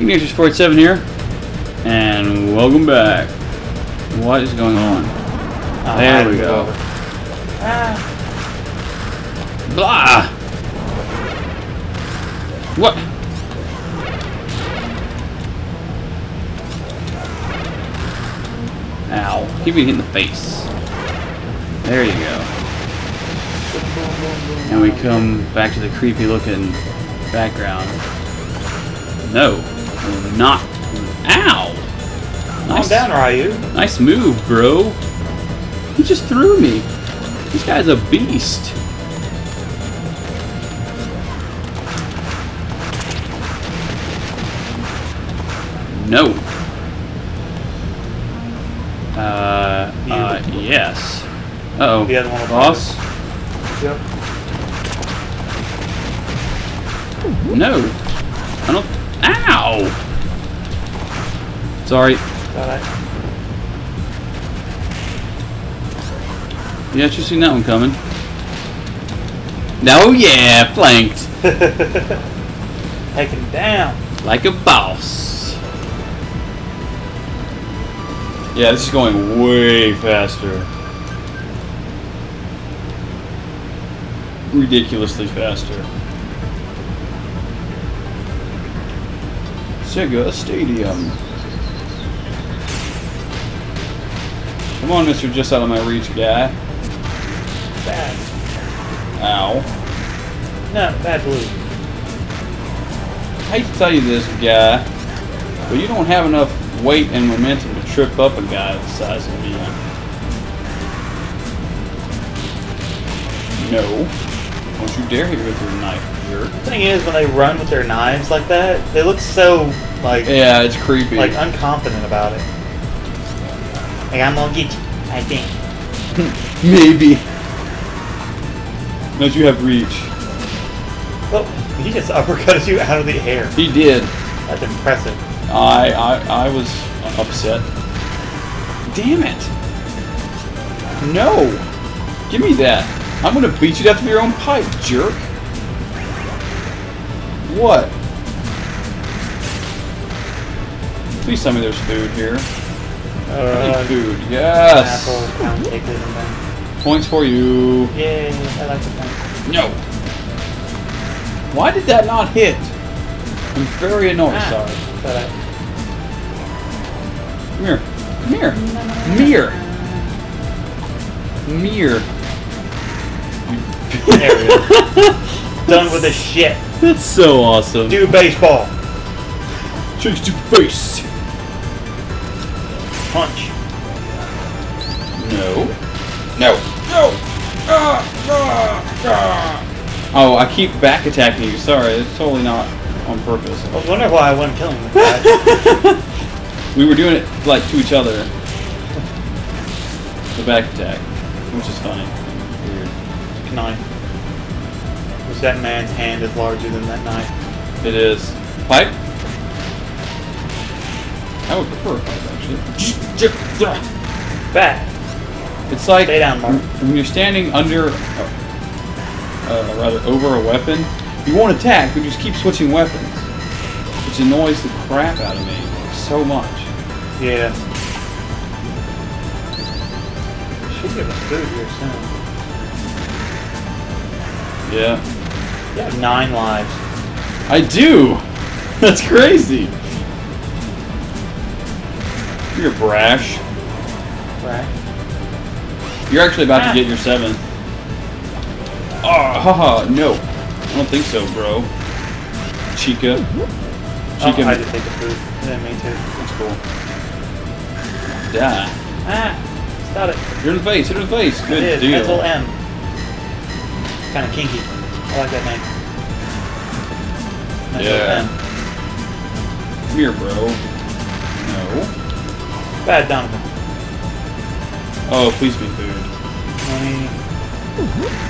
Ignatius 47 here, and welcome back. What is going on? Oh, There we move go. Ah, Blah! What? Ow. Keep me hitting the face. There you go. And we come back to the creepy looking background. No. Not. Ow! calm Nice, down, Ryu. nice move, bro. He just threw me. This guy's a beast. No. Uh, uh, yes. Uh oh. The other one Boss? Yep. No. I don't. Ow! Sorry. Alright. Yeah, you seen that one coming. No, yeah, flanked. Take him down. Like a boss. Yeah, this is going way faster. Ridiculously faster. Sega Stadium. Come on, Mr. Just Out of My Reach guy. Bad. Ow. No, bad blue. I hate to tell you this, guy, but you don't have enough weight and momentum to trip up a guy the size of me. No. Don't you dare hit me with your knife, jerk. The thing is, when they run with their knives like that, they look so like Yeah, it's creepy. like unconfident about it. Like I'm gonna get you. I think. Maybe. Don't you have reach? Oh, he just uppercutted you out of the air. He did. That's impressive. I I, I was upset. Damn it! No! Give me that! I'm gonna beat you to death with your own pipe, jerk! What? Please tell me there's food here. I Uh, need food. Yes! apple, pound cake, and. Points for you. Yay! I like the point. No! Why did that not hit? I'm very annoyed. Ah. Sorry. But Come here. Come here. Mirror. Mirror. There we go. done with this shit. That's so awesome. Do baseball. Change to face. Punch. No. No. No. Ah, ah, ah. Oh, I keep back attacking you. Sorry, it's totally not on purpose. I was wondering why I wasn't killing the guy. We were doing it like to each other. The back attack, which is funny. Knife. Which that man's hand is larger than that knife. It is. Pipe? I would prefer a pipe, actually. Back. It's like Stay down, Mark. when you're standing under, uh, rather over a weapon, you won't attack, but you just keep switching weapons, which annoys the crap out of me so much. Yeah. Should give us food here soon. Yeah, You have nine lives. I do. That's crazy. You're brash. Brash? You're actually about Ah. to get your seventh. Oh, haha, no. I don't think so, bro. Chica. Chica. Oh, I just take the food. Yeah, me too. That's cool. Die. Ah, stop it. Her in the face, you're in the face. Good deal. Pencil M. Kind of kinky. I like that name. Pencil Yeah. Come here, bro. No. Bad Donovan. Oh, please be food. Money.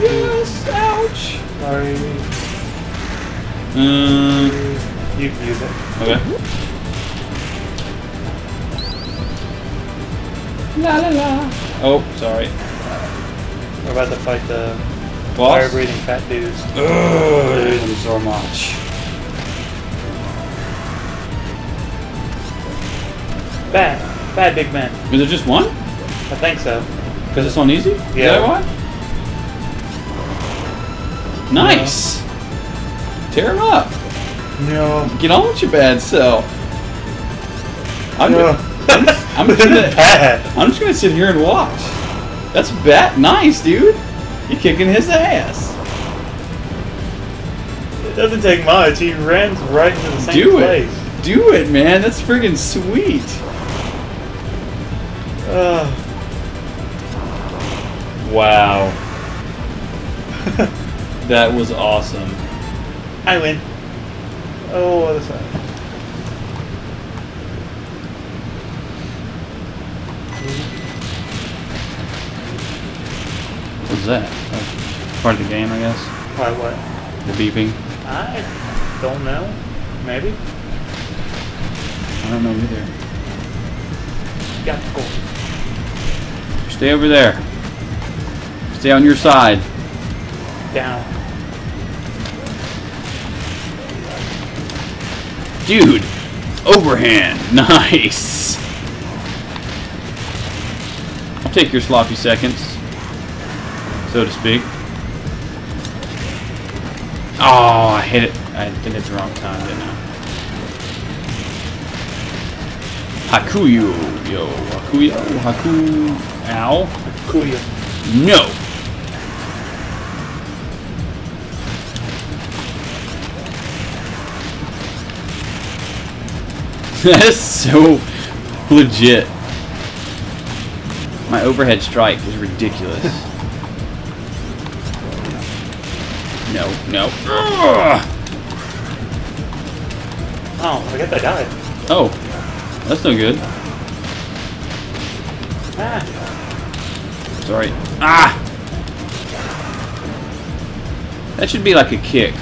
Yes, ouch. Sorry. Um, You can use it. okay. La la la. Oh, sorry. We're about to fight the Boss? fire breathing fat dudes. Ugh, I hate them so much. Bad. Bad big man. Is it just one? I think so. Because it's on easy? Is Yeah. that why? Nice! Tear him up! No. Get on with your bad self. I'm, No. I'm, I'm gonna, bad. I'm just gonna sit here and watch. That's bad. Nice, dude. You're kicking his ass. It doesn't take much. He runs right into the same Do place. it. Do it, man. That's friggin' sweet. Ugh. Wow. that was awesome. I win. Oh, other side. What was that? That's part of the game, I guess. Why what? The beeping. I don't know. Maybe. I don't know either. Got the goal. Stay over there. Stay on your side. Down. Dude! Overhand. Nice. I'll take your sloppy seconds. So to speak. Oh, I hit it. I did it the wrong time, didn't I? Hakuyo. Yo. Hakuyo. Haku. Ow. Kuya. No. that is so legit. My overhead strike was ridiculous. No. Ugh. Oh, I guess I died. Oh, that's no good. Ah. Sorry. Ah! That should be like a kick.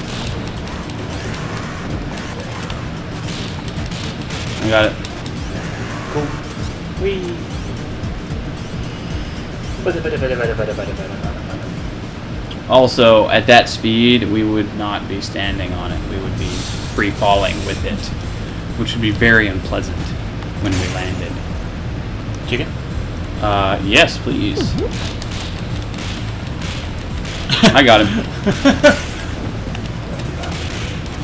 I got it. Cool. Wee. Also, at that speed, we would not be standing on it. We would be free falling with it, which would be very unpleasant when we landed. Chicken? Uh, yes, please. I got him.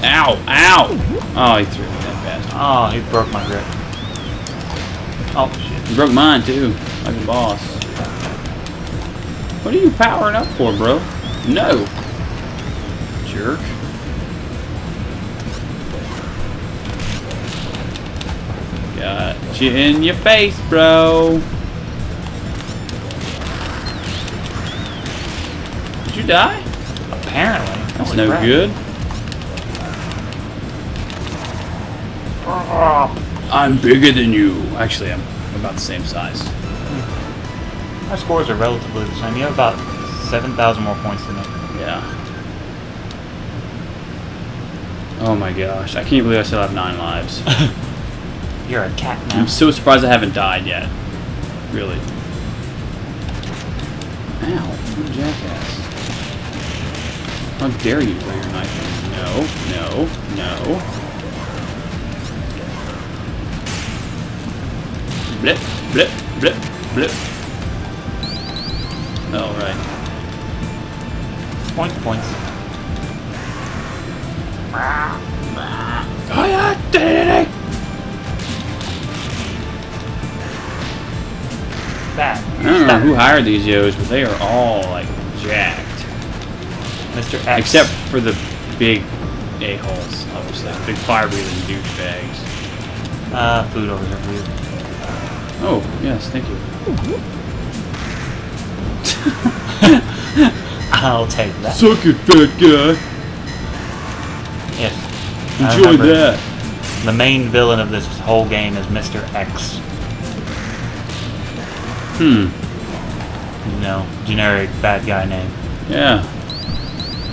Ow! Ow! Oh, he threw me that fast. Oh, he broke my grip. Oh, shit. You broke mine too, like a boss. What are you powering up for, bro? No. Jerk. Got you in your face, bro. Did you die? Apparently. That's Holy no crap. good. Oh, I'm bigger than you. Actually, I'm about the same size. our scores are relatively the same. You have about 7,000 more points than me. Yeah. Oh my gosh, I can't believe I still have nine lives. You're a cat now. I'm so surprised I haven't died yet. Really. Ow, what a jackass. How dare you throw your knife at me? No, no, no. Blip, blip, blip, blip. Oh, right. Points, points. Oh, yeah, did That. I don't know who hired these yos, but they are all, like, jacked. Mr. X. Except for the big a-holes, obviously. Big fire-breathing douchebags. Uh, food over here for you. Oh, yes, thank you. I'll take that. Suck it, fat guy. Yes. Enjoy that. The main villain of this whole game is Mr. X. Hmm, You know, generic bad guy name. yeah.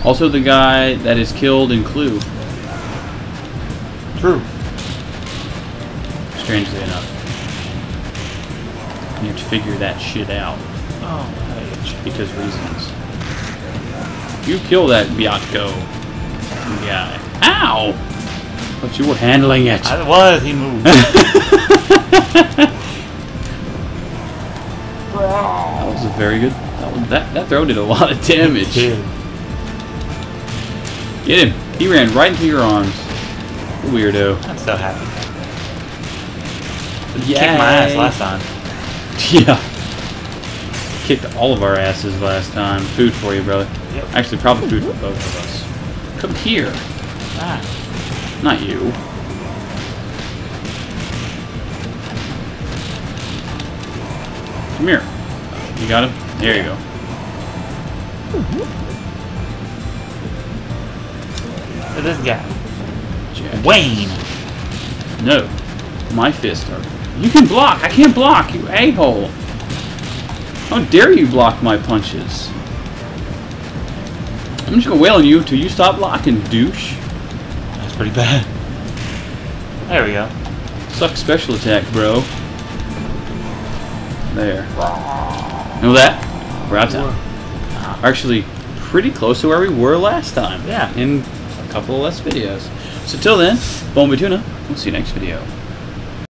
Also the guy that is killed in Clue, True. strangely enough. You have to figure that shit out, Oh, because reasons. You kill that Biatko guy. Ow! But you were handling it. I was. He moved. That was a very good. That, was, that that throw did a lot of damage. Get him. He ran right into your arms. Weirdo. I'm so happy. He kicked my ass last time. Yeah. Kicked all of our asses last time. Food for you, brother. Yep. Actually, probably food for both of us. Come here. Ah. Not you. Come here. You got him? There you go. At this guy. Jack. Wayne. No. My fist are. You can block! I can't block, you a-hole! How dare you block my punches? I'm just gonna wail on you until you stop locking, douche. That's pretty bad. There we go. Suck special attack, bro. There. Know that? We're out of town. We're actually pretty close to where we were last time. Yeah. In a couple of less videos. So till then, Bomba Tuna. We'll see you next video.